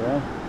Yeah.